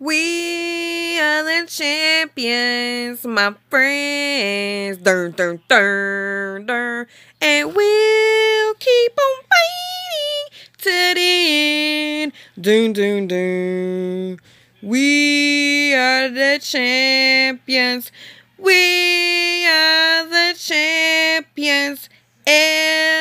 We are the champions, my friends. Dun, dun, dun, dun. And we'll keep on fighting to the end. Dun, dun, dun. We are the champions. We are the champions. And.